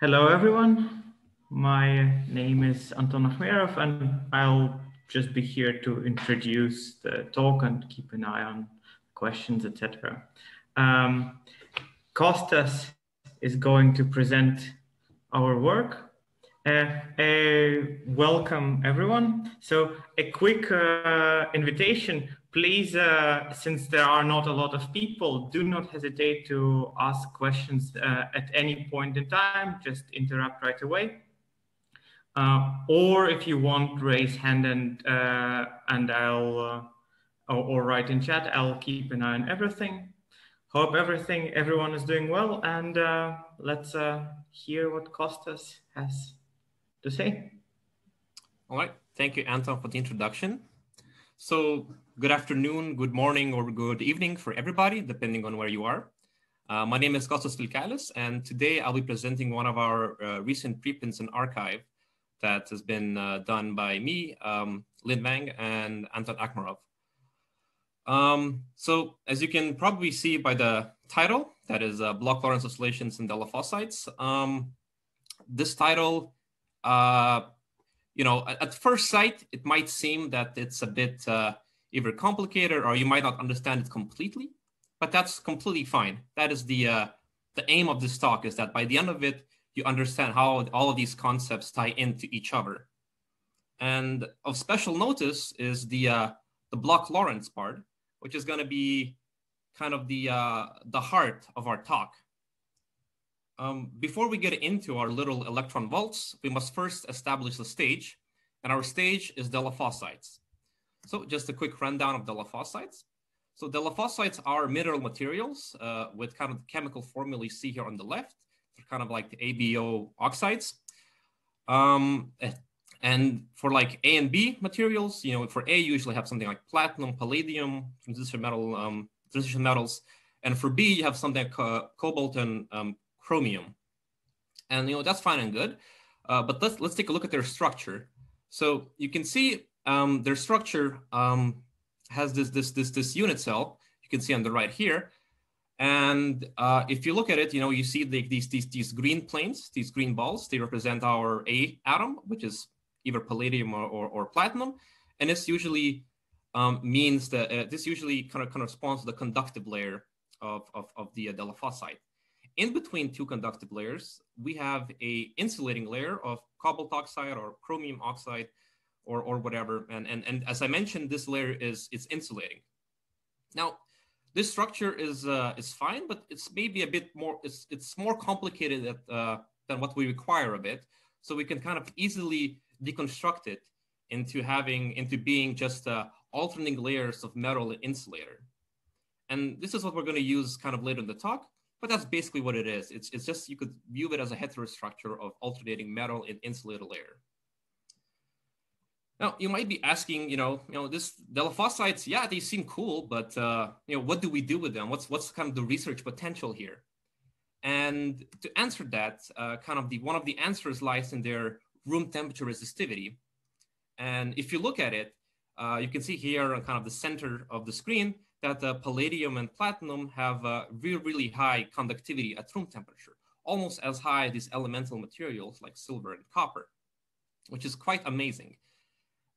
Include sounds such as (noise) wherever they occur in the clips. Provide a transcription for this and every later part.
Hello, everyone. My name is Anton Akhmerov, and I'll just be here to introduce the talk and keep an eye on questions, etc. Um, Kostas is going to present our work. Uh, uh, welcome, everyone. So a quick uh, invitation please, uh, since there are not a lot of people, do not hesitate to ask questions uh, at any point in time. Just interrupt right away. Uh, or if you want, raise hand and uh, and I'll uh, or, or, write in chat. I'll keep an eye on everything. Hope everything, everyone is doing well, and uh, let's hear what Kostas has to say. All right, thank you, Anton, for the introduction. So good afternoon, good morning, or good evening for everybody, depending on where you are. Uh, my name is Kostas Vilkelis, and today I'll be presenting one of our uh, recent preprints in arXiv that has been uh, done by me, um, Lin Wang, and Anton Akhmerov. Um, so as you can probably see by the title, that is uh, Bloch Lorentz oscillations in delafossites. Um, this title uh, you know, at, at, first sight, it might seem that it's a bit uh, either complicated or you might not understand it completely, but that's completely fine. That is the uh, the aim of this talk is that by the end of it, you understand how all of these concepts tie into each other. And of special notice is the uh, the Bloch Lorentz part, which is going to be kind of the uh, the heart of our talk. Um, before we get into our little electron vaults, we must first establish the stage, and our stage is delafossites. So just a quick rundown of the delafossites. So the delafossites are mineral materials uh, with kind of the chemical formula you see here on the left. They're kind of like the ABO oxides. Um, and for like A and B materials, you know, for A, you usually have something like platinum, palladium, transition metal, um, transition metals. And for B, you have something like uh, cobalt and um, chromium. And you know that's fine and good, uh, but let's let's take a look at their structure. So you can see um, their structure um, has this this this this unit cell. You can see on the right here, and uh, if you look at it, you know you see the, these these these green planes, these green balls. They represent our A atom, which is either palladium or, or, or platinum, and this usually um, means that uh, this usually kind of corresponds to the conductive layer of, of, of the uh, delafossite. In between two conductive layers, we have a insulating layer of cobalt oxide or chromium oxide or, or whatever. And, and, and as I mentioned, this layer is it's insulating. Now, this structure is uh, is fine, but it's maybe a bit more, it's, it's more complicated at, uh, than what we require of it. So we can kind of easily deconstruct it into having, into being just uh, alternating layers of metal and insulator. And this is what we're going to use kind of later in the talk. But that's basically what it is. It's, it's just, you could view it as a heterostructure of alternating metal and insulator layer. Now, you might be asking, you know, you know, this delafossites, yeah, they seem cool, but, uh, you know, what do we do with them? What's, what's kind of the research potential here? And to answer that, uh, kind of the, one of the answers lies in their room temperature resistivity. And if you look at it, uh, you can see here on kind of the center of the screen, that the palladium and platinum have a really, really high conductivity at room temperature, almost as high as these elemental materials like silver and copper, which is quite amazing.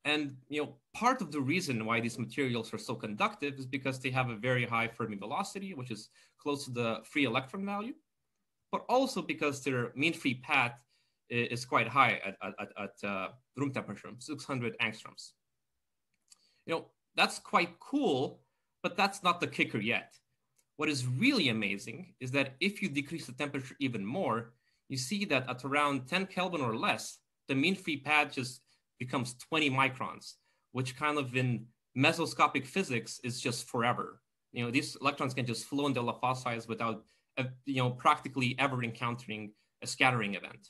And you know, part of the reason why these materials are so conductive is because they have a very high Fermi velocity, which is close to the free electron value, but also because their mean free path is quite high at, at, at uh, room temperature, 600 angstroms. You know, that's quite cool but that's not the kicker yet. What is really amazing is that if you decrease the temperature even more, you see that at around 10 Kelvin or less, the mean free path just becomes 20 microns, which kind of in mesoscopic physics is just forever. You know, these electrons can just flow in the delafossites without, uh, you know, practically ever encountering a scattering event.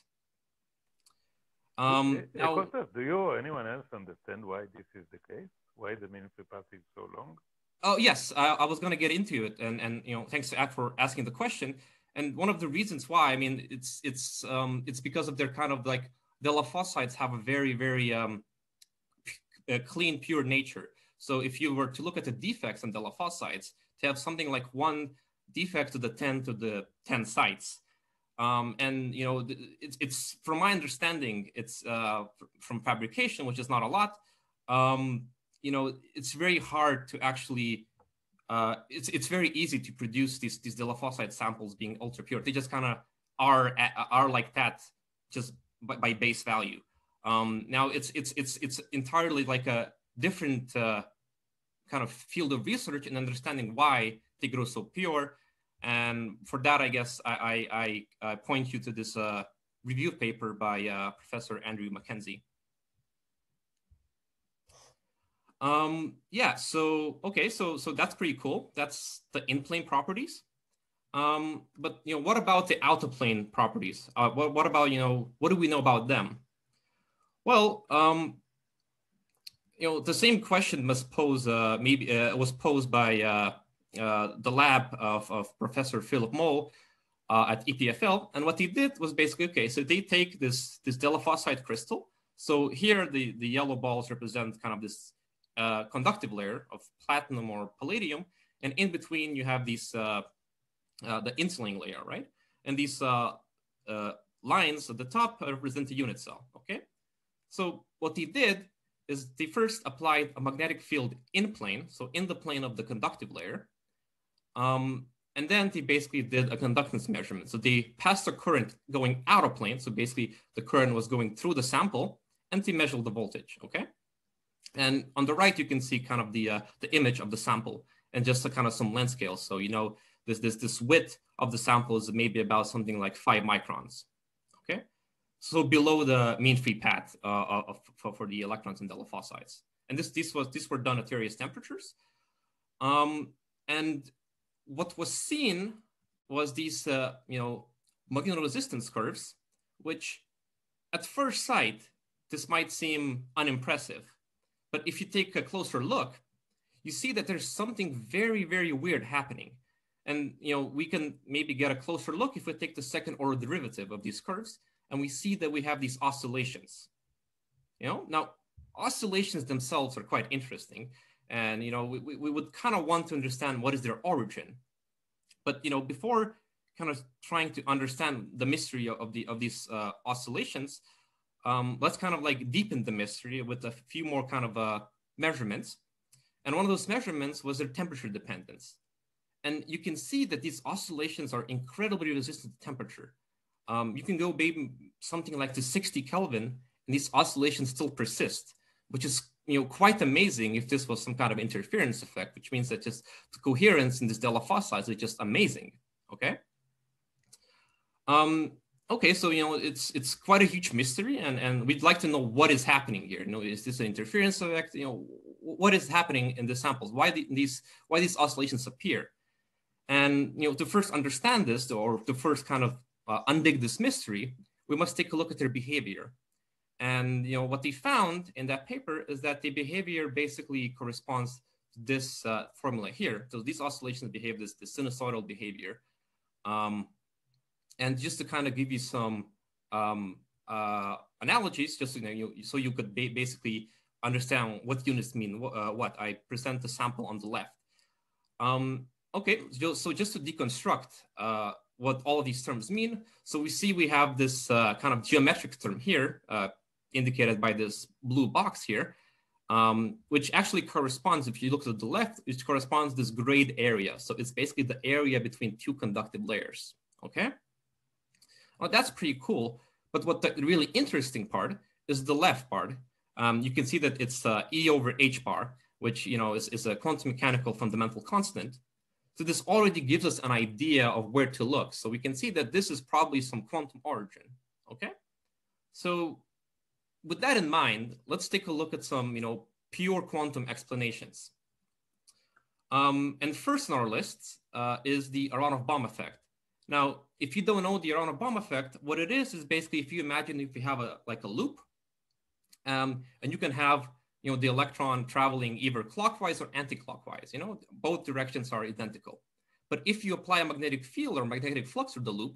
Um, now, Costa, do you or anyone else understand why this is the case? Why the mean free path is so long? Oh yes, I, I was going to get into it, and and you know, thanks to Ad for asking the question. And one of the reasons why, I mean, it's it's um, it's because of their kind of like the delafossites have a very very um, clean, pure nature. So if you were to look at the defects in the delafossites, to have something like one defect to the 10 to the 10 sites, Um, and you know, it's, it's from my understanding, it's uh, from fabrication, which is not a lot. Um, you know, it's very hard to actually. Uh, it's it's very easy to produce these these delafossite samples being ultra pure. They just kind of are are like that, just by, by base value. Um, now it's it's it's it's entirely like a different uh, kind of field of research in understanding why they grow so pure and for that, I guess I, I, I point you to this uh, review paper by uh, Professor Andrew Mackenzie. Um, yeah, so, okay, so, so that's pretty cool. That's the in-plane properties. Um, but, you know, what about the out-of-plane properties? Uh, what, what about, you know, what do we know about them? Well, um, you know, the same question must pose, uh, maybe uh, was posed by uh, uh, the lab of, of Professor Philip Moll uh, at EPFL. And what he did was basically, okay, so they take this, this delafossite crystal. So here the, the yellow balls represent kind of this conductive layer of platinum or palladium. And in between you have these, uh, the insulating layer, right? And these uh, uh, lines at the top represent the unit cell, okay? So what he did is they first applied a magnetic field in plane, so in the plane of the conductive layer, um, and then they basically did a conductance measurement. So they passed a current going out of plane. So basically the current was going through the sample and they measured the voltage, okay? And on the right, you can see kind of the, uh, the image of the sample and just a kind of some length scale. So, you know, this, this, this width of the sample is maybe about something like five microns, okay? So below the mean free path uh, of, for, for the electrons and delafossites. And this, this was, these were done at various temperatures. Um, and what was seen was these, uh, you know, Magnetic resistance curves, which at first sight, this might seem unimpressive. But if you take a closer look, you see that there's something very, very weird happening. And you know, we can maybe get a closer look if we take the second order derivative of these curves, and we see that we have these oscillations. You know, now oscillations themselves are quite interesting and you know, we, we would kind of want to understand what is their origin. But you know, before kind of trying to understand the mystery of the of these uh, oscillations, um, let's kind of like deepen the mystery with a few more kind of uh, measurements. And one of those measurements was their temperature dependence. And you can see that these oscillations are incredibly resistant to temperature. Um, you can go maybe something like to 60 Kelvin, and these oscillations still persist, which is you know, quite amazing if this was some kind of interference effect, which means that just the coherence in this delafossites is just amazing, okay? Um, okay, so, you know, it's it's quite a huge mystery and, and we'd like to know what is happening here. You know, is this an interference effect? You know, what is happening in the samples? Why the, these, why these oscillations appear? And, you know, to first understand this or to first kind of uh, undig this mystery, we must take a look at their behavior. And you know what they found in that paper is that the behavior basically corresponds to this uh, formula here. So these oscillations behave this, sinusoidal behavior. Um, and just to kind of give you some um, uh, analogies, just you know, you, so you could ba basically understand what units mean uh, what. I present the sample on the left. Um, okay, so just to deconstruct uh, what all of these terms mean. So we see we have this uh, kind of geometric term here, uh, indicated by this blue box here, um, which actually corresponds, if you look to the left, it corresponds this grayed area. So it's basically the area between two conductive layers, okay? Well, that's pretty cool. But what the really interesting part is the left part. Um, you can see that it's uh, E over H bar, which you know is, is a quantum mechanical fundamental constant. So this already gives us an idea of where to look. So we can see that this is probably some quantum origin, okay? So with that in mind, let's take a look at some, you know, pure quantum explanations. Um, and first on our list uh, is the Aharonov-Bohm effect. Now, if you don't know the Aharonov-Bohm effect, what it is is basically if you imagine if you have a like a loop, um, and you can have you know the electron traveling either clockwise or anti-clockwise. You know, both directions are identical. But if you apply a magnetic field or magnetic flux through the loop,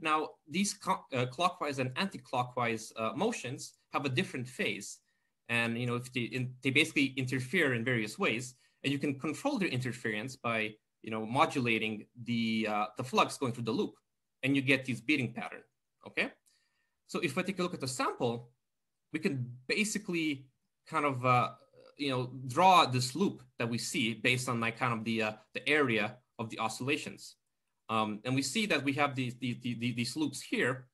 now, these uh, clockwise and anti-clockwise uh, motions have a different phase. And you know, if they, in, they basically interfere in various ways, and you can control their interference by you know modulating the uh, the flux going through the loop. and you get this beating pattern, okay? So if I take a look at the sample, we can basically kind of, uh, you know, draw this loop that we see based on like kind of the, uh, the area of the oscillations. Um, and we see that we have these, these, these loops here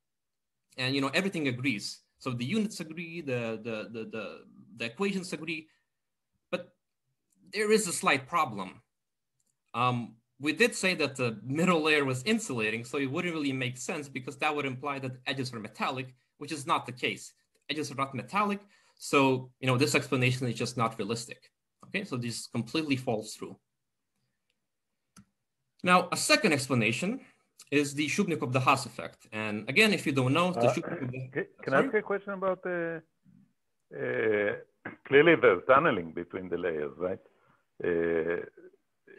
and, you know, everything agrees. So the units agree, the, the, the, the, the equations agree, but there is a slight problem. Um, we did say that the middle layer was insulating, so it wouldn't really make sense because that would imply that the edges are metallic, which is not the case. Edges are not metallic, so you know this explanation is just not realistic. Okay, so this completely falls through. Now, a second explanation is the Shubnikov-de-Haas effect. And again, if you don't know, the uh, Can, can I ask a question about the, uh, (clears throat) clearly there's tunneling between the layers, right? Uh,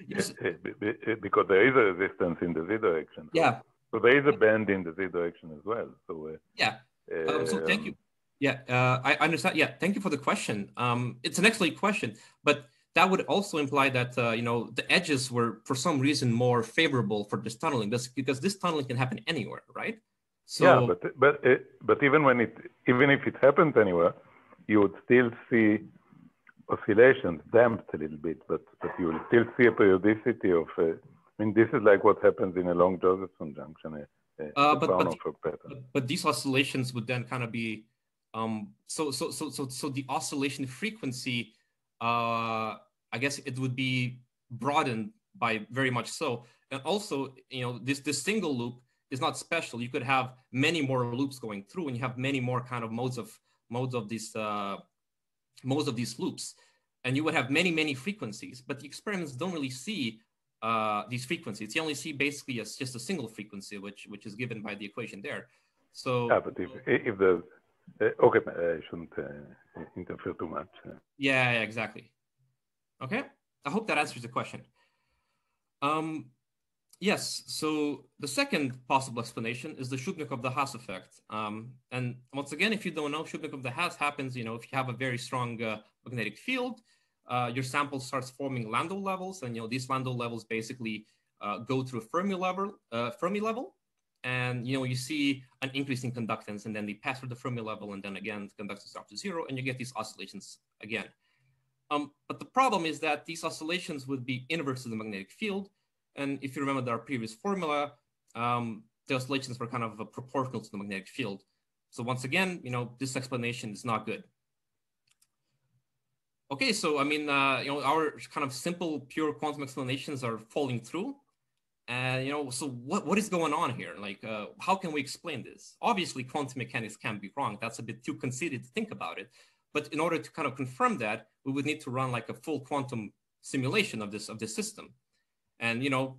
Yes. (laughs) Because there is a resistance in the z direction. Yeah. So there is a bend in the z direction as well. So uh, yeah. Um, so thank you. Yeah, uh, I understand. Yeah, thank you for the question. Um, it's an excellent question, but that would also imply that uh, you know the edges were for some reason more favorable for this tunneling, this, because this tunneling can happen anywhere, right? So yeah, but but uh, but even when it even if it happens anywhere, you would still see oscillations damped a little bit, but, but you will still see a periodicity of, uh, I mean, this is like what happens in a long Josephson junction, a, a uh, but, but, but, but, these oscillations would then kind of be, um, so, so, so, so, so the oscillation frequency, uh, I guess it would be broadened by very much so. And also, you know, this, this single loop is not special. You could have many more loops going through and you have many more kind of modes of, modes of these, uh, most of these loops. And you would have many, many frequencies, but the experiments don't really see uh, these frequencies. You only see basically as just a single frequency, which which is given by the equation there. So yeah, but if if the okay, I shouldn't uh, interfere too much. Yeah, yeah, exactly. Okay, I hope that answers the question. Um, Yes. So the second possible explanation is the Shubnikov-de-Haas effect. Um, and once again, if you don't know, Shubnikov-de-Haas happens, you know, if you have a very strong uh, magnetic field, uh, your sample starts forming Landau levels, and you know these Landau levels basically uh, go through Fermi level, uh, Fermi level, and you know you see an increase in conductance, and then they pass through the Fermi level, and then again the conductance drops to zero, and you get these oscillations again. Um, but the problem is that these oscillations would be inverse to the magnetic field, and if you remember our previous formula, um, the oscillations were kind of proportional to the magnetic field. So once again, you know, this explanation is not good. Okay, so I mean, uh, you know, our kind of simple, pure quantum explanations are falling through. And you know, so what, what is going on here? Like, uh, how can we explain this? Obviously, quantum mechanics can be wrong. That's a bit too conceited to think about it. But in order to kind of confirm that, we would need to run like a full quantum simulation of this of this system. And you know,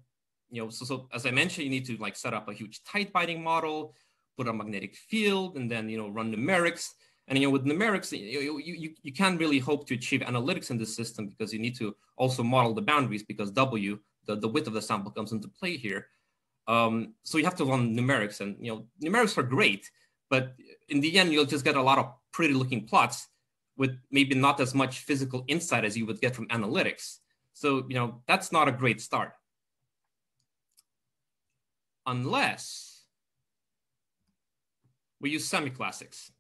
you know, so, so as I mentioned, you need to like set up a huge tight binding model, put a magnetic field, and then you know run numerics. And you know, with numerics, you, you, you can't really hope to achieve analytics in this system because you need to also model the boundaries because W, the, the width of the sample comes into play here. Um, so you have to run numerics and you know, numerics are great, but in the end, you'll just get a lot of pretty looking plots with maybe not as much physical insight as you would get from analytics. So, you know, that's not a great start. Unless we use semi-classics.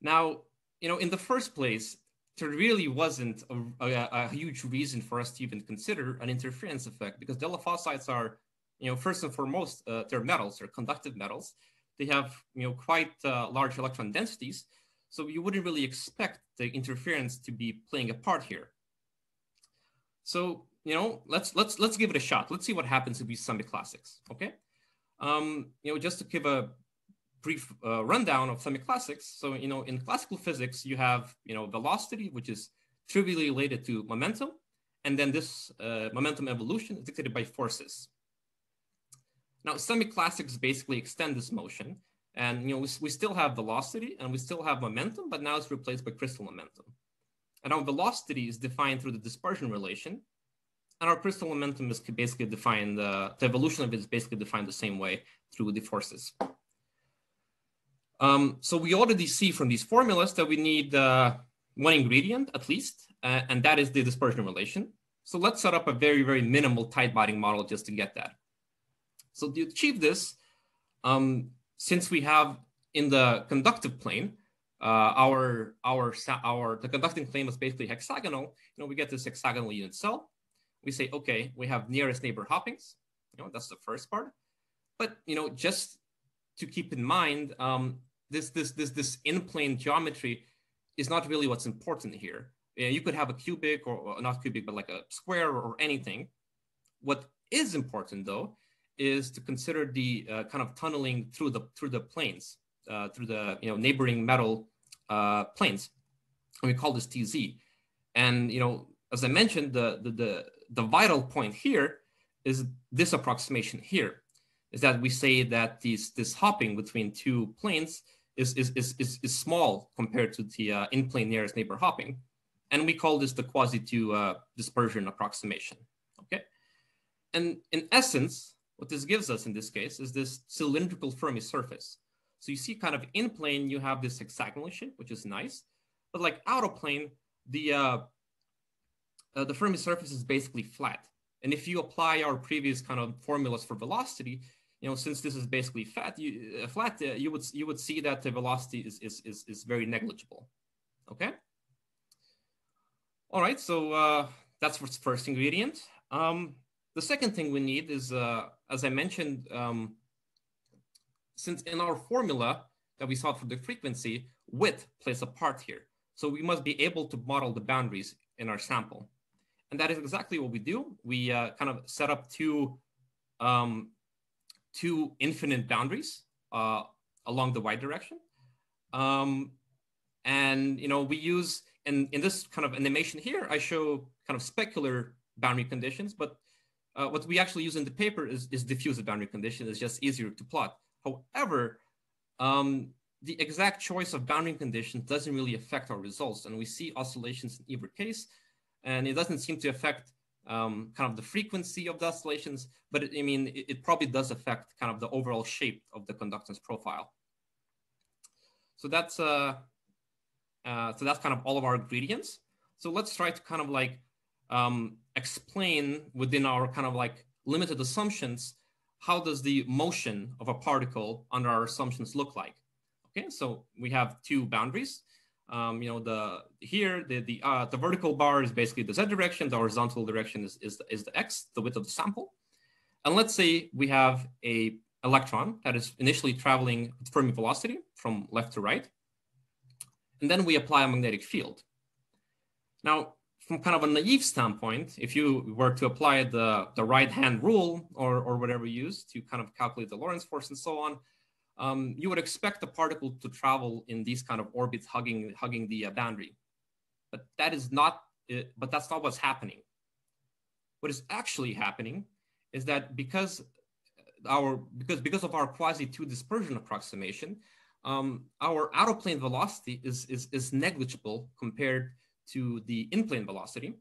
Now, you know, in the first place, there really wasn't a, a, a, huge reason for us to even consider an interference effect because delafossites are, you know, first and foremost, uh, they're metals, they're conductive metals. They have, you know, quite uh, large electron densities. So you wouldn't really expect the interference to be playing a part here. So you know, let's let's let's give it a shot. Let's see what happens if we semi classics. Okay, um, you know, just to give a brief uh, rundown of semi-classics. So you know, in classical physics, you have you know velocity, which is trivially related to momentum, and then this uh, momentum evolution is dictated by forces. Now, semi-classics basically extend this motion, and you know we, we still have velocity and we still have momentum, but now it's replaced by crystal momentum. And our velocity is defined through the dispersion relation. And our crystal momentum is basically defined, uh, the evolution of it is basically defined the same way through the forces. Um, so we already see from these formulas that we need uh, one ingredient at least, uh, and that is the dispersion relation. So let's set up a very, very minimal tight binding model just to get that. So to achieve this, um, since we have in the conductive plane, uh, our our our the conducting plane is basically hexagonal. You know, we get this hexagonal unit cell. We say, okay, we have nearest neighbor hoppings. You know, that's the first part. But you know, just to keep in mind, um, this this this this in plane geometry is not really what's important here. You could have a cubic or, or not cubic, but like a square or anything. What is important though is to consider the uh, kind of tunneling through the through the planes, uh, through the you know neighboring metal uh, planes. And we call this TZ. And you know, as I mentioned, the, the the the vital point here is this approximation here, is that we say that these this hopping between two planes is is is is, is small compared to the uh, in plane nearest neighbor hopping, and we call this the quasi two uh, dispersion approximation. Okay, and in essence, what this gives us in this case is this cylindrical Fermi surface. So you see kind of in plane, you have this hexagonal shape, which is nice. But like out of plane, the, uh, uh, the Fermi surface is basically flat. And if you apply our previous kind of formulas for velocity, you know, since this is basically flat, you, uh, flat, uh, you would you would see that the velocity is, is, is, is very negligible. Okay. All right, so uh, that's the first ingredient. Um, the second thing we need is, uh, as I mentioned, um, since in our formula that we saw for the frequency, width plays a part here. So we must be able to model the boundaries in our sample. And that is exactly what we do. We uh, kind of set up two, um, two infinite boundaries uh, along the y direction. Um, and you know we use, in, in this kind of animation here, I show kind of specular boundary conditions, but uh, what we actually use in the paper is, is diffusive boundary condition. It's just easier to plot. However, um, the exact choice of boundary conditions doesn't really affect our results. And we see oscillations in either case. And it doesn't seem to affect um, kind of the frequency of the oscillations, but it, I mean, it, it, probably does affect kind of the overall shape of the conductance profile. So that's, uh, uh, so that's kind of all of our ingredients. So let's try to kind of like um, explain within our kind of like limited assumptions, how does the motion of a particle under our assumptions look like? Okay, so we have two boundaries. Um, you know, the here the the uh, the vertical bar is basically the z direction. The horizontal direction is is the, is the x, the width of the sample. And let's say we have a electron that is initially traveling with Fermi velocity from left to right, and then we apply a magnetic field. Now, from kind of a naive standpoint, if you were to apply the, the right hand rule or, or whatever you use to kind of calculate the Lorentz force and so on, um, you would expect the particle to travel in these kind of orbits hugging, hugging the uh, boundary. But that is not, uh, but that's not what's happening. What is actually happening is that because our, because, because of our quasi two dispersion approximation, um, our out of plane velocity is, is, is negligible compared to the in-plane velocity.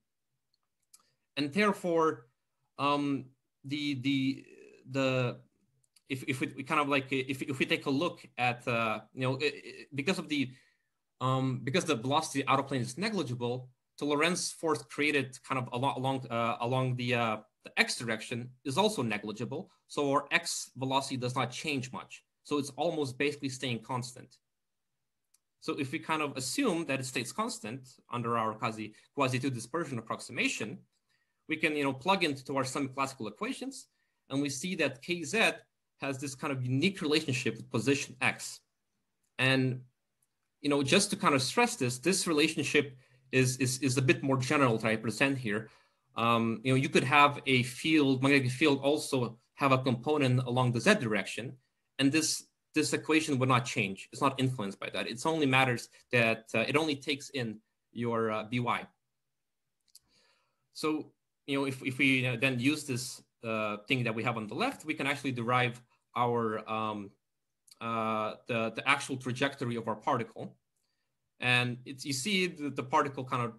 And therefore, um, the, the, the, if, if we, kind of like, if, if we take a look at, uh, you know, because of the, um, because the velocity out of plane is negligible, the Lorentz force created kind of along, along, uh, along the, uh, the x direction is also negligible. So our x velocity does not change much. So it's almost basically staying constant. So if we kind of assume that it stays constant under our quasi, quasi-two dispersion approximation, we can you know, plug into our semi-classical equations, and we see that kz has this kind of unique relationship with position x. And you know, just to kind of stress this, this relationship is, is, is a bit more general that I present here. Um, you know, you could have a field, magnetic field also have a component along the z direction, and this this equation would not change. It's not influenced by that. It only matters that uh, it only takes in your uh, by. So, you know, if, if we uh, then use this uh, thing that we have on the left, we can actually derive our um, uh, the, the actual trajectory of our particle. And it's, you see the, the particle kind of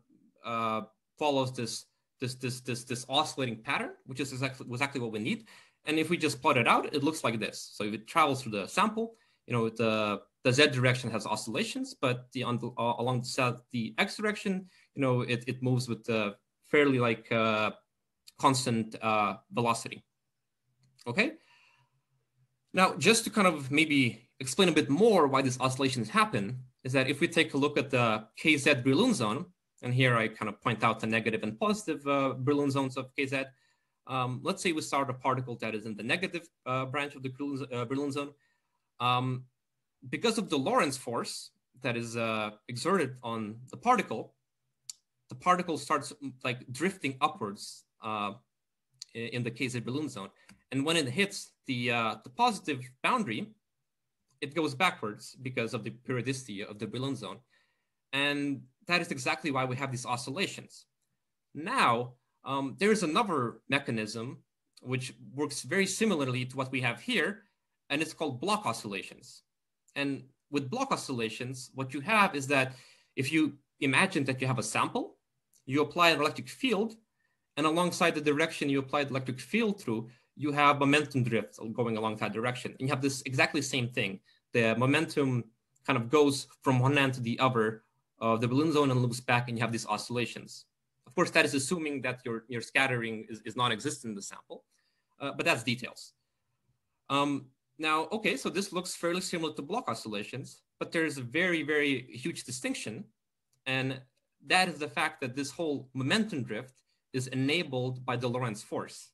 uh, follows this, this, this, this, this oscillating pattern, which is exactly, exactly what we need. And if we just plot it out, it looks like this. So if it travels through the sample, you know, the, the Z direction has oscillations, but the, on the uh, along the south, the X direction, you know, it, it moves with the fairly like uh, constant uh, velocity. Okay. Now, just to kind of maybe explain a bit more why these oscillations happen, is that if we take a look at the KZ Brillouin zone, and here I kind of point out the negative and positive uh, Brillouin zones of KZ. Um, let's say we start a particle that is in the negative uh, branch of the Brillouin uh, zone. Um, because of the Lorentz force that is uh, exerted on the particle, the particle starts like drifting upwards in the KZ Brillouin zone. And when it hits the, uh, the positive boundary, it goes backwards because of the periodicity of the Brillouin zone. And that is exactly why we have these oscillations. Now, um, there is another mechanism which works very similarly to what we have here, and it's called Bloch oscillations. And with Bloch oscillations, what you have is that if you imagine that you have a sample, you apply an electric field, and alongside the direction you apply the electric field through, you have momentum drift going along that direction. And you have this exactly same thing. The momentum kind of goes from one end to the other of the Brillouin zone and loops back, and you have these oscillations. Of course, that is assuming that your, your scattering is, is non-existent in the sample, uh, but that's details. Um, now, okay, so this looks fairly similar to Bloch oscillations, but there's a very, very huge distinction. And that is the fact that this whole momentum drift is enabled by the Lorentz force.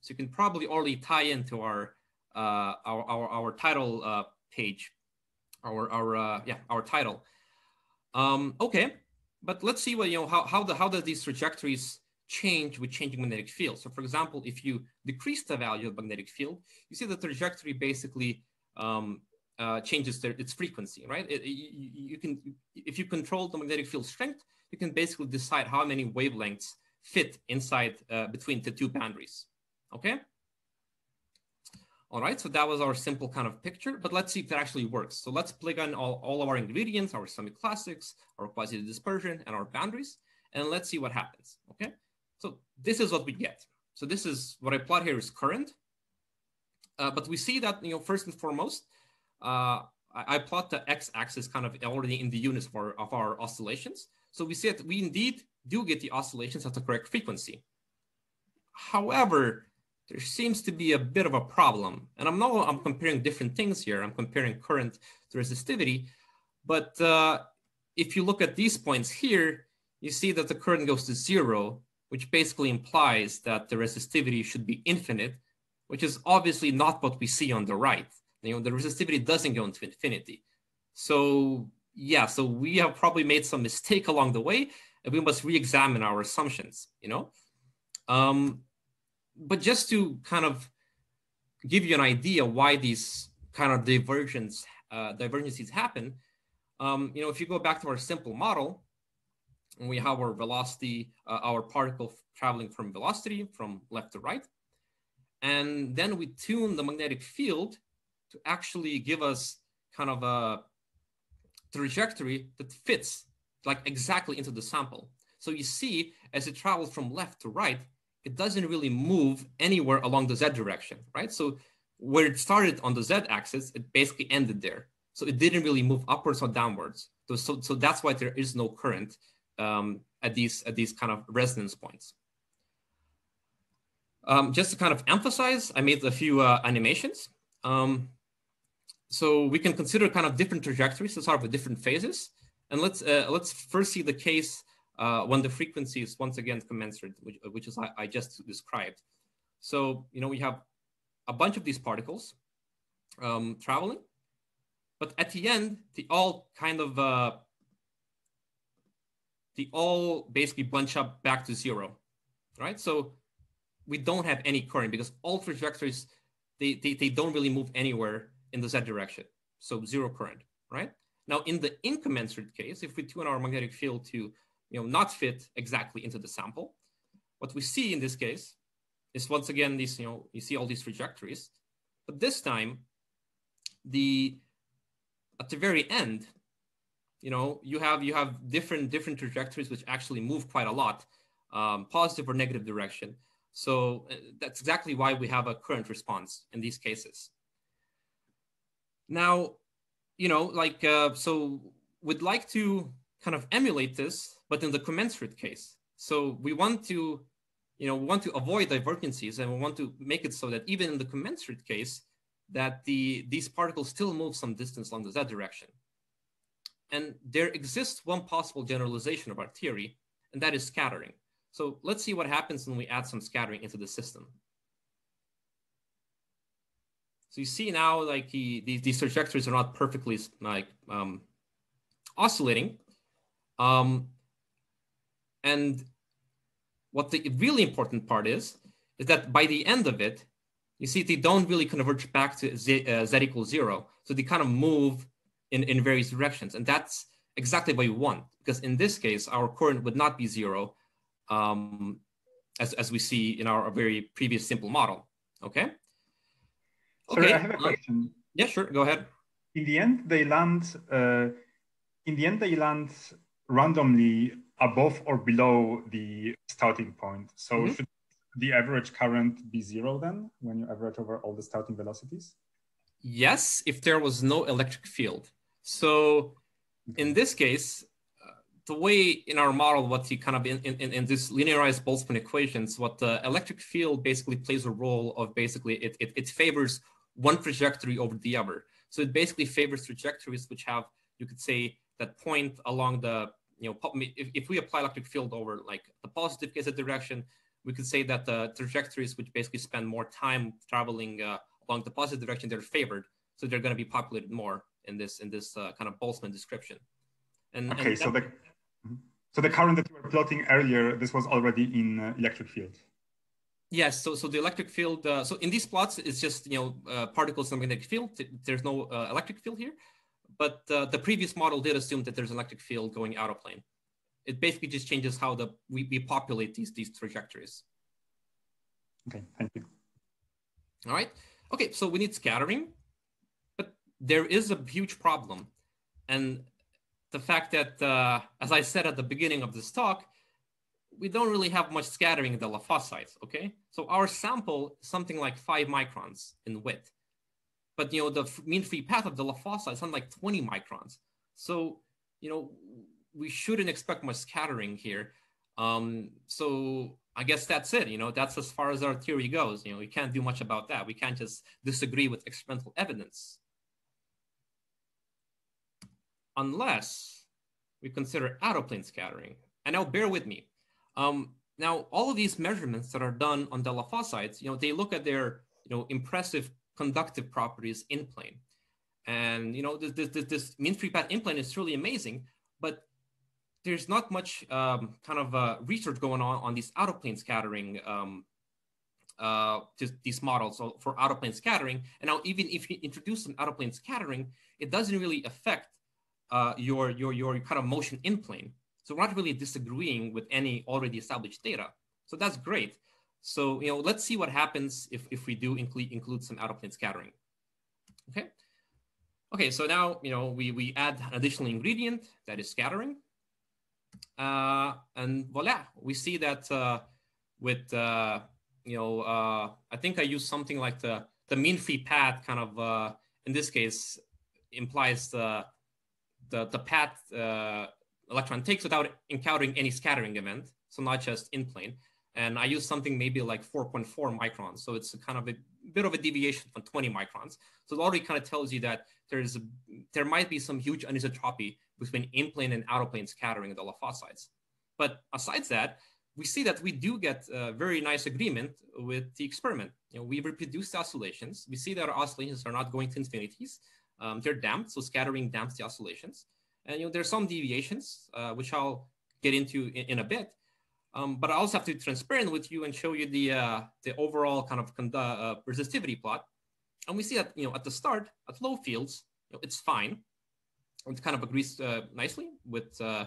So you can probably already tie into our, uh, our, our, our, title uh, page, our, our, uh, yeah, our title. Um, okay, but let's see what, you know, how, how, the, how does these trajectories change with changing magnetic field. So for example, if you decrease the value of magnetic field, you see the trajectory basically um, uh, changes their, its frequency, right? It, you, you, can, if you control the magnetic field strength, you can basically decide how many wavelengths fit inside uh, between the two boundaries, okay? All right, so that was our simple kind of picture, but let's see if that actually works. So let's plug in all, all of our ingredients, our semi-classics, our quasi-dispersion, and our boundaries, and let's see what happens, okay? So this is what we get. So this is what I plot here is current, uh, but we see that, you know, first and foremost, uh, I, I, plot the x-axis kind of already in the units of our, of our oscillations. So we see that we indeed do get the oscillations at the correct frequency. However, there seems to be a bit of a problem. And I'm not, I'm comparing different things here. I'm comparing current to resistivity. But uh, if you look at these points here, you see that the current goes to zero, which basically implies that the resistivity should be infinite, which is obviously not what we see on the right. You know, the resistivity doesn't go into infinity. So yeah, so we have probably made some mistake along the way, we must re-examine our assumptions, you know? Um, but just to kind of give you an idea why these kind of divergence uh, divergences happen, um, you know, if you go back to our simple model, and we have our velocity, uh, our particle traveling from velocity from left to right, and then we tune the magnetic field to actually give us kind of a trajectory that fits like exactly into the sample. So you see, as it travels from left to right, it doesn't really move anywhere along the z direction, right? So where it started on the z axis, it basically ended there. So it didn't really move upwards or downwards. So, so, so that's why there is no current um, at these at these kind of resonance points. Um, just to kind of emphasize, I made a few uh, animations. Um, so we can consider kind of different trajectories to start with different phases. And let's uh, let's first see the case uh, when the frequency is once again commensurate, which, which is I, I, just described. So, you know, we have a bunch of these particles um, traveling, but at the end, they all kind of, uh, they all basically bunch up back to zero, right? So we don't have any current because all trajectories, they, they, they don't really move anywhere in the z direction. So zero current, right? Now in the incommensurate case, if we tune our magnetic field to you know, not fit exactly into the sample. What we see in this case is once again, these, you know, you see all these trajectories, but this time the, at the very end, you know, you have, you have different, different trajectories which actually move quite a lot, um, positive or negative direction. So uh, that's exactly why we have a current response in these cases. Now, you know, like, uh, so we'd like to kind of emulate this but in the commensurate case. So we want to, you know, we want to avoid divergences and we want to make it so that even in the commensurate case, that the, these particles still move some distance along the z direction. And there exists one possible generalization of our theory, and that is scattering. So let's see what happens when we add some scattering into the system. So you see now, like the, these, trajectories are not perfectly like um, oscillating. Um, and what the really important part is, is that by the end of it, you see they don't really converge back to z, uh, z equals zero. So they kind of move in, in various directions. And that's exactly what we want, because in this case, our current would not be zero, um, as, as we see in our very previous simple model, okay? Sorry, okay. I have a question. Uh, yeah, sure, go ahead. In the end, they land, uh, in the end, they land randomly above or below the starting point. So mm -hmm. should the average current be zero then when you average over all the starting velocities? Yes, if there was no electric field. So in this case, uh, the way in our model, what you kind of in, in, in this linearized Boltzmann equations, what the electric field basically plays a role of basically it, it, it favors one trajectory over the other. So it basically favors trajectories which have, you could say, that point along the, you know, if, if we apply electric field over like the positive case of direction, we could say that the trajectories which basically spend more time traveling uh, along the positive direction, they're favored. So they're going to be populated more in this in this uh, kind of Boltzmann description. And, okay, and so the mm-hmm. so the current that you were plotting earlier, this was already in uh, electric field. Yes, so so the electric field. Uh, so in these plots, it's just you know uh, particles in the magnetic field. There's no uh, electric field here, but uh, the previous model did assume that there's an electric field going out of plane. It basically just changes how the we, we populate these these trajectories. Okay, thank you. All right. Okay, so we need scattering, but there is a huge problem, and the fact that, uh, as I said at the beginning of this talk, we don't really have much scattering in the sites, okay? So our sample is something like five microns in width. But you know, the mean free path of the site is something like 20 microns. So, you know, we shouldn't expect much scattering here. Um, so I guess that's it. You know, that's as far as our theory goes. You know, we can't do much about that. We can't just disagree with experimental evidence. Unless we consider out-of-plane scattering. And now bear with me. Um, now, all of these measurements that are done on Lafosse you know, they look at their, you know, impressive conductive properties in plane. And, you know, this, this, this mean free path in plane is truly amazing, but there's not much um, kind of uh, research going on on these out of plane scattering, um, uh, these models for out of plane scattering. And now, even if you introduce some out of plane scattering, it doesn't really affect uh, your, your, your kind of motion in plane. So we're not really disagreeing with any already established data. So that's great. So, you know, let's see what happens if, if we do include, include some out-of-plane scattering. Okay. Okay, so now, you know, we, we add an additional ingredient that is scattering. Uh, and voila, we see that uh, with, uh, you know, uh, I think I use something like the, the mean free path kind of, uh, in this case, implies the, the, the path uh, electron takes without encountering any scattering event, so not just in plane. And I use something maybe like 4.4 microns. So it's kind of a bit of a deviation from 20 microns. So it already kind of tells you that there's a, there might be some huge anisotropy between in-plane and out-of-plane scattering in the Lafosse. But aside that, we see that we do get a very nice agreement with the experiment. You know, we reproduce the oscillations. We see that our oscillations are not going to infinities. Um, they're damped, so scattering damps the oscillations. And you know, there's some deviations, uh, which I'll get into in, in a bit. Um, but I also have to be transparent with you and show you the uh, the overall kind of uh, resistivity plot. And we see that you know at the start at low fields, you know, it's fine. It kind of agrees uh, nicely with uh,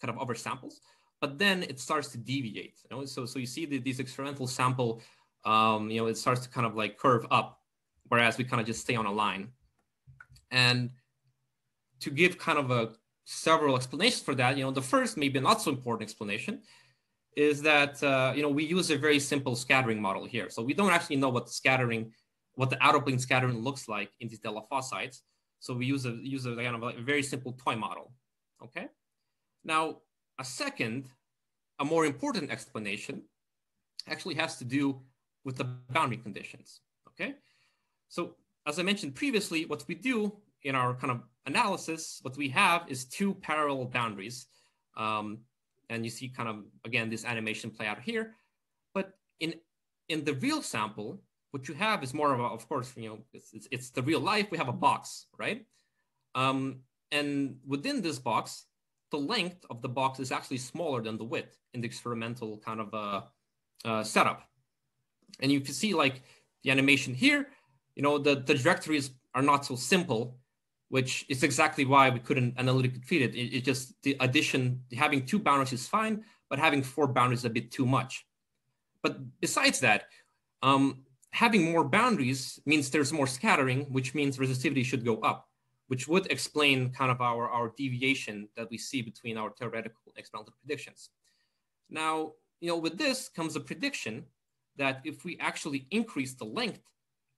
kind of other samples, but then it starts to deviate. You know? So so you see the, these experimental sample, um, you know, it starts to kind of like curve up, whereas we kind of just stay on a line. And to give kind of a several explanations for that, you know, the first maybe not so important explanation is that uh, you know we use a very simple scattering model here. So we don't actually know what the scattering, what the out-of-plane scattering looks like in these Lafosse sites. So we use a use a kind of a very simple toy model. Okay. Now a second, a more important explanation, actually has to do with the boundary conditions. Okay. So as I mentioned previously, what we do in our kind of analysis, what we have is two parallel boundaries. Um, and you see kind of, again, this animation play out here. But in, in the real sample, what you have is more of a, of course, you know, it's, it's, it's the real life, we have a box, right? Um, and within this box, the length of the box is actually smaller than the width in the experimental kind of uh, uh, setup. And you can see like the animation here, you know, the, the trajectories are not so simple, which is exactly why we couldn't analytically treat it. it. It just, the addition, having two boundaries is fine, but having four boundaries is a bit too much. But besides that, um, having more boundaries means there's more scattering, which means resistivity should go up, which would explain kind of our, our deviation that we see between our theoretical experimental predictions. Now, you know, with this comes a prediction that if we actually increase the length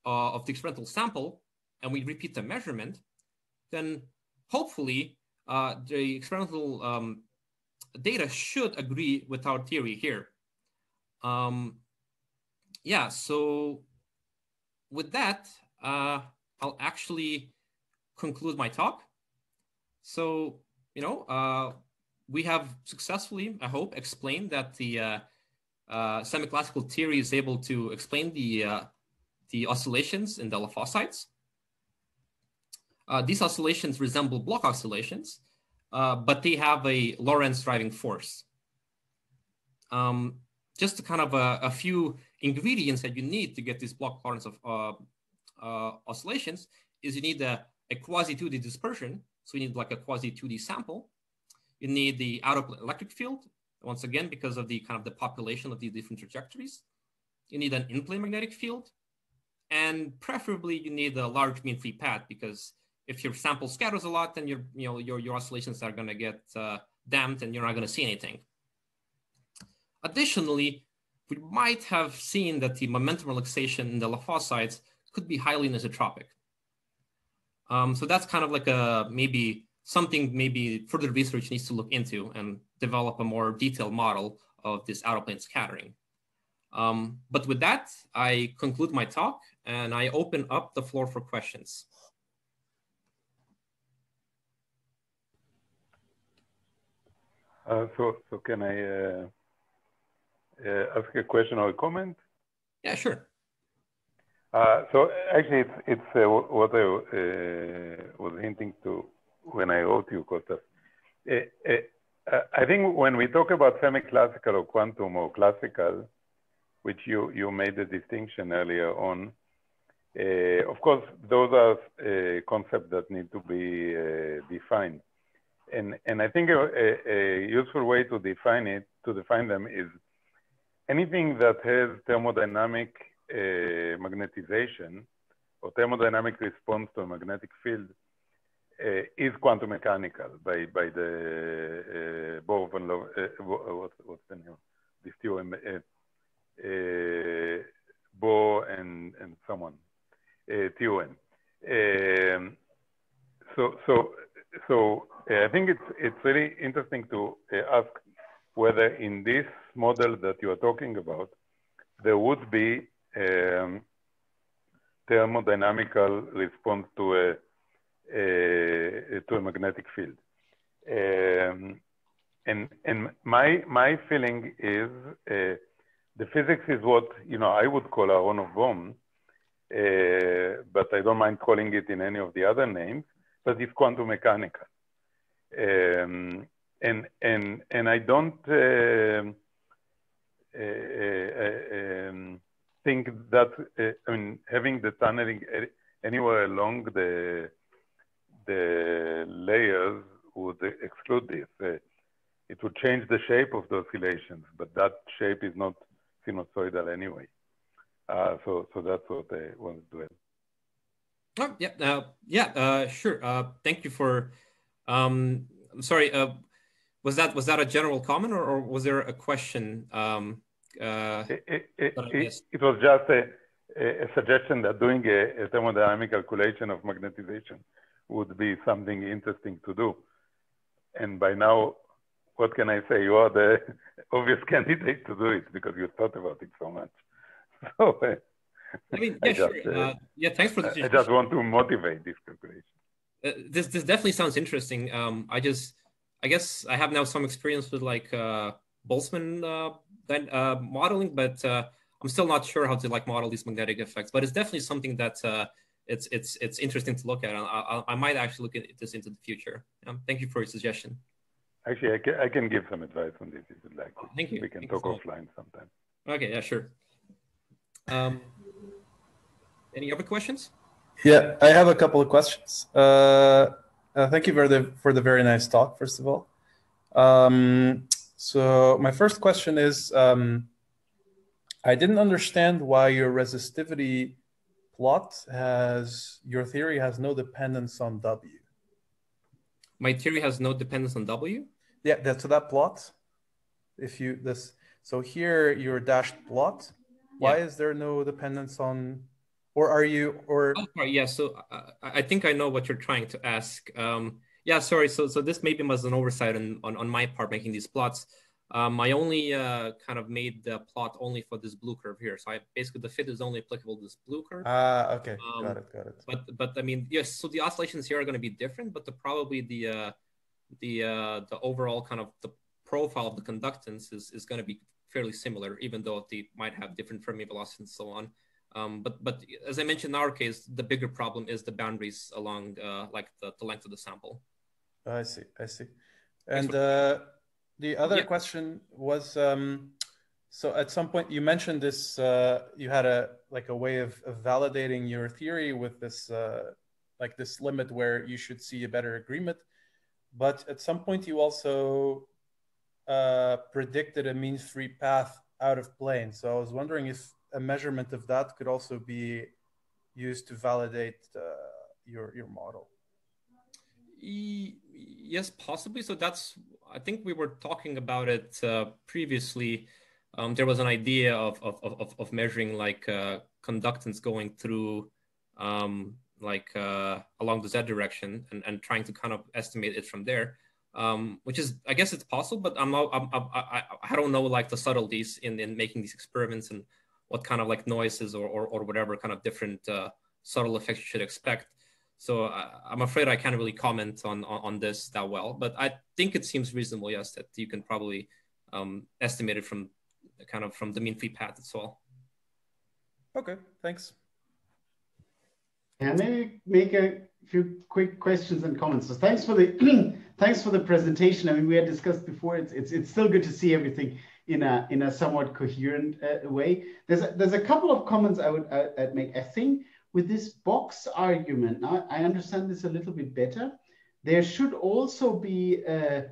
uh, of the experimental sample and we repeat the measurement, then hopefully uh, the experimental um, data should agree with our theory here. Um, yeah, so with that, uh, I'll actually conclude my talk. So, you know, uh, we have successfully, I hope, explained that the uh, uh, semi-classical theory is able to explain the, uh, the oscillations in delafossites. Uh, these oscillations resemble Bloch oscillations, uh, but they have a Lorentz driving force. Um, just kind of a, a, few ingredients that you need to get these Bloch Lorentz of uh, uh, oscillations is you need a, a quasi 2D dispersion. So you need like a quasi 2D sample. You need the out electric field, once again, because of the kind of the population of these different trajectories. You need an in-plane magnetic field. And preferably you need a large mean free path because if your sample scatters a lot, then your, you know, your, your oscillations are gonna get uh, damped and you're not gonna see anything. Additionally, we might have seen that the momentum relaxation in delafossites could be highly anisotropic. Um, so that's kind of like a maybe something maybe further research needs to look into and develop a more detailed model of this out of plane scattering. Um, but with that, I conclude my talk and I open up the floor for questions. Uh, so, so can I uh, uh, ask a question or a comment? Yeah, sure. Uh, so actually, it's it's uh, what I uh, was hinting to when I wrote you, Kostas. I think when we talk about semi-classical or quantum or classical, which you you made the distinction earlier on, of course, those are concepts that need to be defined and and I think a, a, useful way to define it to define them is anything that has thermodynamic uh, magnetization or thermodynamic response to a magnetic field uh, is quantum mechanical by by the uh, Bohr van Lo uh, what's, what's the name this theorem uh, uh, Bohr and and someone uh, theorem. Um, so so so uh, I think it's it's very interesting to uh, ask whether in this model that you are talking about, there would be um, thermodynamical response to a, a, to a magnetic field. Um, and and my my feeling is uh, the physics is what you know I would call a Aharonov Bohm, uh, but I don't mind calling it in any of the other names. But it's quantum mechanical. Um, and and and I don't uh, uh, um, think that uh, I mean having the tunneling anywhere along the the layers would exclude this. Uh, it would change the shape of the oscillations, but that shape is not sinusoidal anyway. Uh, so so that's what I wanted to add. Oh yeah, uh, yeah, sure. thank you for um, I'm sorry. Uh, was that was that a general comment or, or was there a question? Um, uh, it, it, it, it, was just a, a, suggestion that doing a, a, thermodynamic calculation of magnetization would be something interesting to do. And by now, what can I say? You are the (laughs) obvious (laughs) candidate to do it because you thought about it so much. (laughs) So, uh, I mean, yeah, just, sure. Uh, yeah, thanks for the I just want to motivate this calculation. Uh, this this definitely sounds interesting. Um, I just, I guess I have now some experience with like uh, Boltzmann uh, uh, modeling, but uh, I'm still not sure how to like model these magnetic effects. But it's definitely something that uh, it's it's it's interesting to look at. I, I, I might actually look at this into the future. Um, thank you for your suggestion. Actually, I can, I can give some advice on this if you'd like. Oh, thank you. We can thank talk offline sometime. Okay, yeah, sure. Um, any other questions? Yeah, I have a couple of questions. Uh, uh, thank you for the for the very nice talk. First of all, um, so my first question is, um, I didn't understand why your resistivity plot has your theory has no dependence on W. My theory has no dependence on W. Yeah, that, so that plot, if you this, so here your dashed plot. Why yeah. is there no dependence on, or are you or? Oh, sorry, yeah. So uh, I think I know what you're trying to ask. Um, yeah, sorry. So so this maybe was an oversight on, on on my part making these plots. Um, I only uh, kind of made the plot only for this blue curve here. So I basically the fit is only applicable to this blue curve. Ah, uh, okay, um, got it, got it. But but I mean, yes. So the oscillations here are going to be different, but the probably the uh, the uh, the overall kind of the profile of the conductance is is going to be fairly similar, even though they might have different Fermi velocities and so on. Um, but but as I mentioned in our case, the bigger problem is the boundaries along uh, like the, the length of the sample. I see, I see. And uh, the other yeah. question was um, so at some point you mentioned this uh, you had a like a way of, of validating your theory with this uh, like this limit where you should see a better agreement but at some point you also uh, predicted a mean free path out of plane so i was wondering if a measurement of that could also be used to validate uh, your your model. Yes possibly. So that's I think we were talking about it uh, previously. Um, there was an idea of, of, of, of measuring like uh, conductance going through um, like uh, along the z direction and, and trying to kind of estimate it from there, um, which is I guess it's possible, but I'm I'm, I, I don't know like the subtleties in, in making these experiments and what kind of like noises or, or, or whatever kind of different uh, subtle effects you should expect. So uh, I'm afraid I can't really comment on, on, on this that well, but I think it seems reasonable, yes, that you can probably um, estimate it from kind of from the mean free path as well. Okay, thanks. And maybe make a few quick questions and comments. So thanks for the (clears throat) thanks for the presentation. I mean, we had discussed before. It's it's it's still good to see everything in a in a somewhat coherent uh, way. There's a, there's a couple of comments I would uh, I'd make. I think with this box argument, now I understand this a little bit better. There should also be, uh,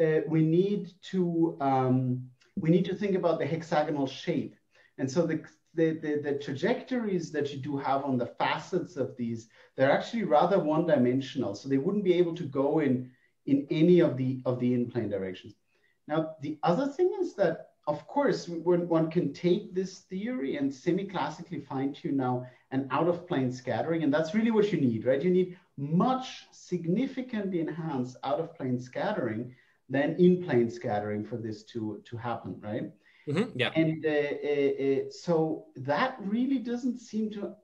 uh, we need to, um, we need to think about the hexagonal shape. And so the, the, the, the, trajectories that you do have on the facets of these, they're actually rather one-dimensional. So they wouldn't be able to go in, in any of the, of the in-plane directions. Now, the other thing is that of course, one can take this theory and semi-classically fine-tune now an out-of-plane scattering, and that's really what you need, right? You need much significantly enhanced out-of-plane scattering than in-plane scattering for this to, to happen, right? Mm-hmm, yeah. And uh, uh, uh, so that really doesn't seem to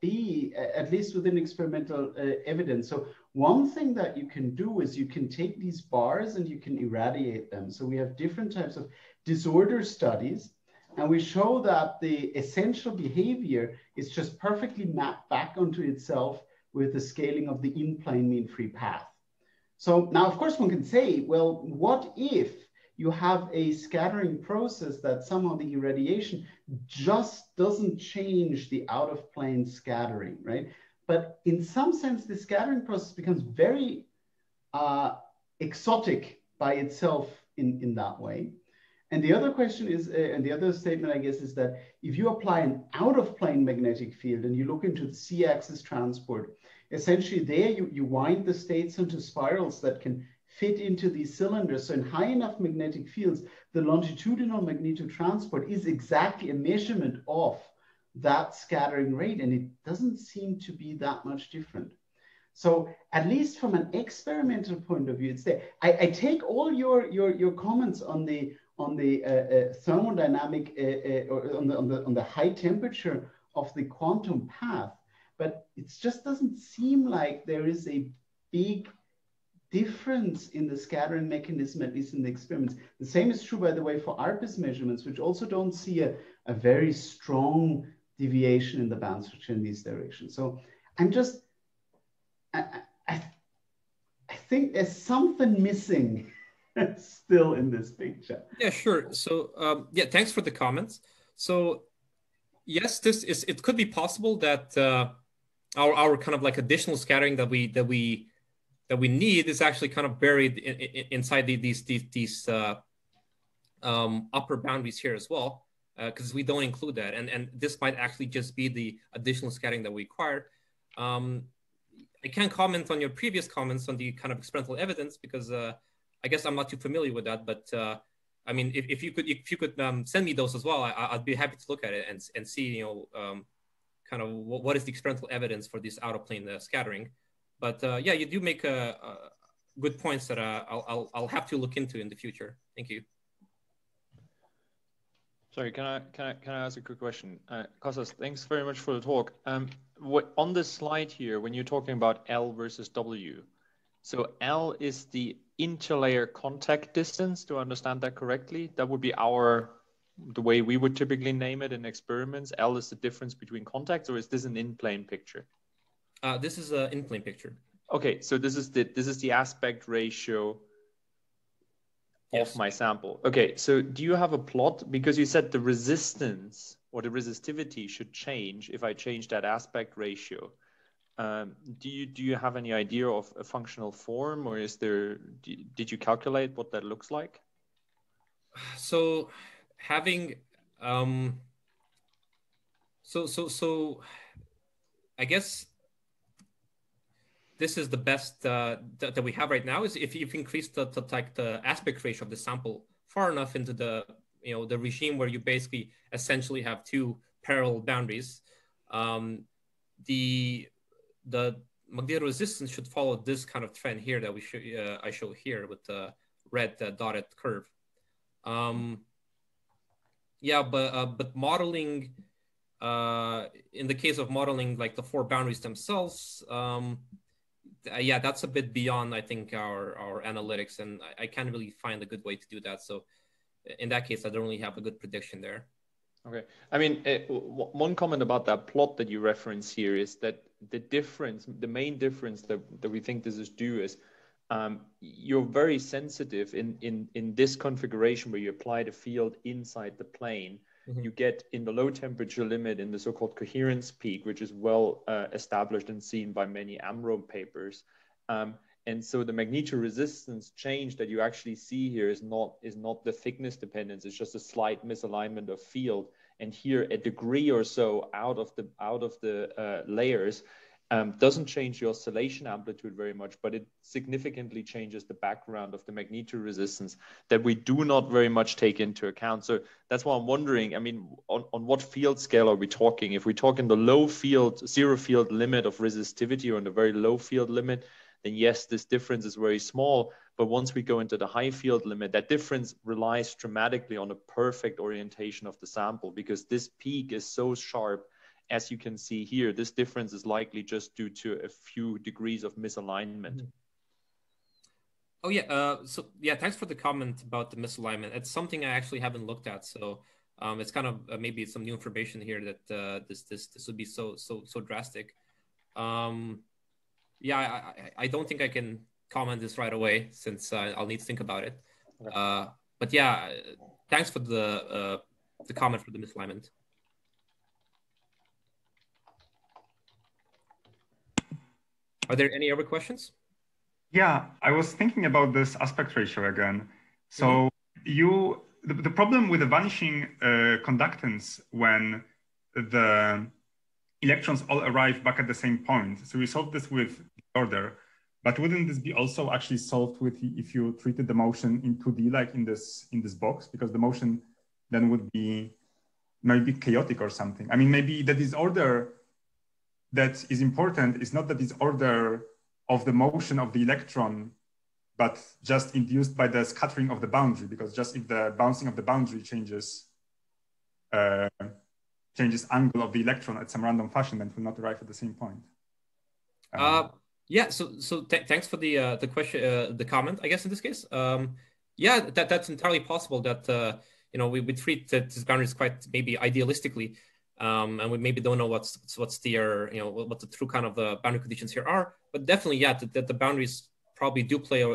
be, at least within experimental uh, evidence. So one thing that you can do is you can take these bars and you can irradiate them. So we have different types of disorder studies, and we show that the essential behavior is just perfectly mapped back onto itself with the scaling of the in-plane mean free path. So now, of course, one can say, well, what if you have a scattering process that somehow the irradiation just doesn't change the out of plane scattering, right? But in some sense, the scattering process becomes very uh, exotic by itself in, in that way. And the other question is, uh, and the other statement, I guess, is that if you apply an out of plane magnetic field and you look into the C axis transport, essentially there you, you wind the states into spirals that can fit into these cylinders. So in high enough magnetic fields, the longitudinal magnetotransport is exactly a measurement of that scattering rate. And it doesn't seem to be that much different. So at least from an experimental point of view, it's there. I, I take all your, your, your comments on the on the uh, uh, thermodynamic uh, or on the, on the on the high temperature of the quantum path, but it just doesn't seem like there is a big difference in the scattering mechanism, at least in the experiments. The same is true, by the way, for ARPES measurements, which also don't see a, a very strong deviation in the band structure in these directions. So I'm just, I, I, I think there's something missing (laughs) still in this picture. Yeah, sure. So um, yeah, thanks for the comments. So yes, this is, it could be possible that uh, our, our kind of like additional scattering that we, that we, that we need is actually kind of buried in, in, inside the, these these these uh, um, upper boundaries here as well, because uh, we don't include that, and and this might actually just be the additional scattering that we require. Um, I can't comment on your previous comments on the kind of experimental evidence because uh, I guess I'm not too familiar with that. But uh, I mean, if, if you could if you could um, send me those as well, I, would be happy to look at it and and see you know um, kind of what, what is the experimental evidence for this out of plane uh, scattering. But uh, yeah, you do make a good points that uh, I'll, I'll, I'll have to look into in the future. Thank you. Sorry, can I can I can I ask a quick question? Uh, Kostas, thanks very much for the talk. Um, what on the slide here, when you're talking about L versus W, so L is the interlayer contact distance. Do I understand that correctly? That would be our the way we would typically name it in experiments. L is the difference between contacts, or is this an in-plane picture? Uh, this is an in-plane picture. Okay, so this is the this is the aspect ratio yes. of my sample. Okay, so do you have a plot? Because you said the resistance or the resistivity should change if I change that aspect ratio. Um, do you do you have any idea of a functional form, or is there? Did you calculate what that looks like? So, having um, so so so, I guess this is the best uh, that, that, we have right now is if you've increased the, the, like the aspect ratio of the sample far enough into the you know the regime where you basically essentially have two parallel boundaries um, the the magnetic resistance should follow this kind of trend here that we show uh, I show here with the red uh, dotted curve. Um, yeah but uh, but modeling uh, in the case of modeling like the four boundaries themselves um, uh, yeah, that's a bit beyond I think our our analytics, and I, I, can't really find a good way to do that. So in that case, I don't really have a good prediction there. Okay, I mean, uh, one comment about that plot that you reference here is that the difference, the main difference that, that we think this is due is um, you're very sensitive in, in, in this configuration where you apply the field inside the plane mm-hmm. you get in the low temperature limit in the so-called coherence peak, which is well uh, established and seen by many AMRO papers. Um, and so the magnetoresistance change that you actually see here is not is not the thickness dependence. It's just a slight misalignment of field. And here, a degree or so out of the out of the uh, layers, um, doesn't change the oscillation amplitude very much, but it significantly changes the background of the magnetoresistance that we do not very much take into account. So that's why I'm wondering, I mean, on, on what field scale are we talking? If we talk in the low field, zero field limit of resistivity or in the very low field limit, then yes, this difference is very small. But once we go into the high field limit, that difference relies dramatically on a perfect orientation of the sample because this peak is so sharp as you can see here, this difference is likely just due to a few degrees of misalignment. Mm-hmm. Oh yeah, uh, so yeah, thanks for the comment about the misalignment. It's something I actually haven't looked at, so um, it's kind of uh, maybe some new information here that uh, this this this would be so so so drastic. Um, yeah, I, I don't think I can comment this right away since uh, I'll need to think about it. Uh, but yeah, thanks for the uh, the comment for the misalignment. Are there any other questions? Yeah, I was thinking about this aspect ratio again. So mm-hmm. you, the, the, problem with the vanishing uh, conductance when the electrons all arrive back at the same point. So we solved this with order, but wouldn't this be also actually solved with if you treated the motion in 2D, like in this in this box, because the motion then would be maybe chaotic or something. I mean, maybe the disorder that is important is not the disorder of the motion of the electron, but just induced by the scattering of the boundary, because just if the bouncing of the boundary changes, uh, changes angle of the electron at some random fashion, then it will not arrive at the same point. Um, uh, yeah. So so th thanks for the uh, the question, uh, the comment. I guess in this case, um, yeah, that that's entirely possible. That uh, you know we, we treat these boundaries quite maybe idealistically, um, and we maybe don't know what's what's the you know what the true kind of the boundary conditions here are. But definitely, yeah, that, that the boundaries probably do play a, a,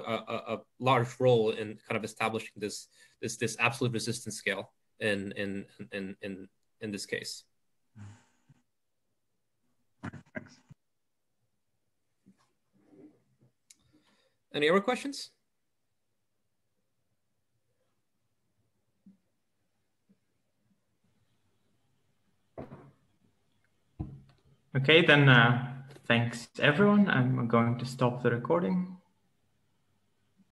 a, large role in kind of establishing this this this absolute resistance scale in in in in in this case. Thanks. Any other questions? Okay, then uh, thanks everyone. I'm going to stop the recording.